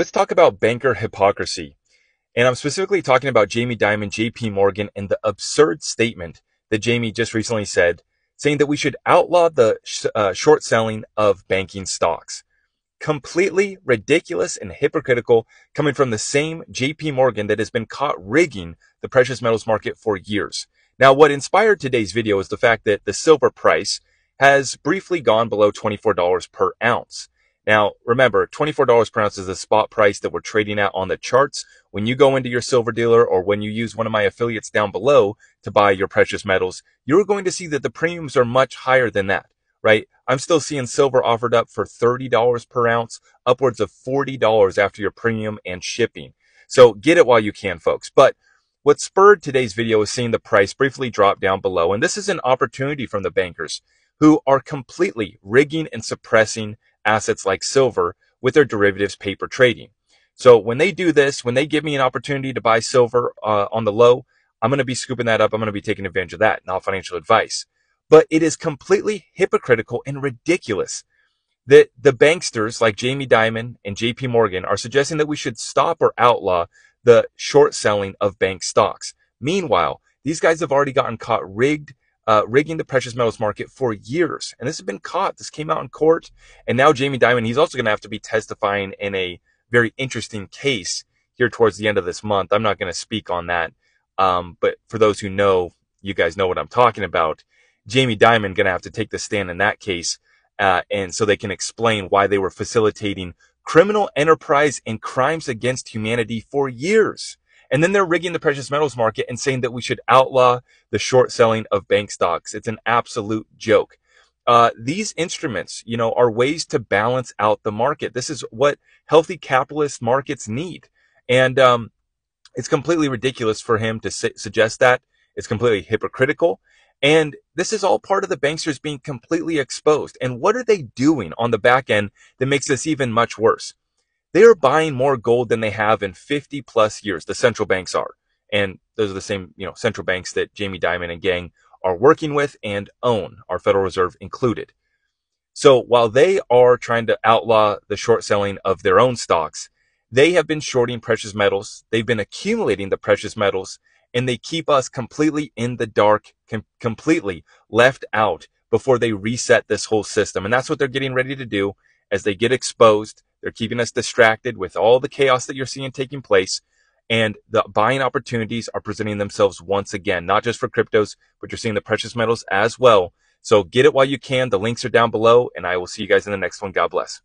Let's talk about banker hypocrisy. And I'm specifically talking about Jamie Dimon, JP Morgan, and the absurd statement that Jamie just recently said, saying that we should outlaw the sh- uh, short selling of banking stocks. Completely ridiculous and hypocritical coming from the same JP Morgan that has been caught rigging the precious metals market for years. Now, what inspired today's video is the fact that the silver price has briefly gone below $24 per ounce. Now, remember, $24 per ounce is the spot price that we're trading at on the charts. When you go into your silver dealer or when you use one of my affiliates down below to buy your precious metals, you're going to see that the premiums are much higher than that, right? I'm still seeing silver offered up for $30 per ounce, upwards of $40 after your premium and shipping. So get it while you can, folks. But what spurred today's video is seeing the price briefly drop down below. And this is an opportunity from the bankers who are completely rigging and suppressing assets like silver with their derivatives paper trading. So when they do this, when they give me an opportunity to buy silver uh, on the low, I'm going to be scooping that up. I'm going to be taking advantage of that, not financial advice. But it is completely hypocritical and ridiculous that the banksters like Jamie Dimon and JP Morgan are suggesting that we should stop or outlaw the short selling of bank stocks. Meanwhile, these guys have already gotten caught rigged uh, rigging the precious metals market for years. And this has been caught. This came out in court. And now Jamie Dimon, he's also going to have to be testifying in a very interesting case here towards the end of this month. I'm not going to speak on that. Um, but for those who know, you guys know what I'm talking about. Jamie Dimon going to have to take the stand in that case. Uh, and so they can explain why they were facilitating criminal enterprise and crimes against humanity for years. And then they're rigging the precious metals market and saying that we should outlaw the short selling of bank stocks. It's an absolute joke. Uh, these instruments, you know, are ways to balance out the market. This is what healthy capitalist markets need. And, um, it's completely ridiculous for him to su- suggest that. It's completely hypocritical. And this is all part of the banksters being completely exposed. And what are they doing on the back end that makes this even much worse? They are buying more gold than they have in 50 plus years. The central banks are. And those are the same, you know, central banks that Jamie Dimon and gang are working with and own, our Federal Reserve included. So while they are trying to outlaw the short selling of their own stocks, they have been shorting precious metals. They've been accumulating the precious metals and they keep us completely in the dark, com- completely left out before they reset this whole system. And that's what they're getting ready to do as they get exposed. They're keeping us distracted with all the chaos that you're seeing taking place. And the buying opportunities are presenting themselves once again, not just for cryptos, but you're seeing the precious metals as well. So get it while you can. The links are down below, and I will see you guys in the next one. God bless.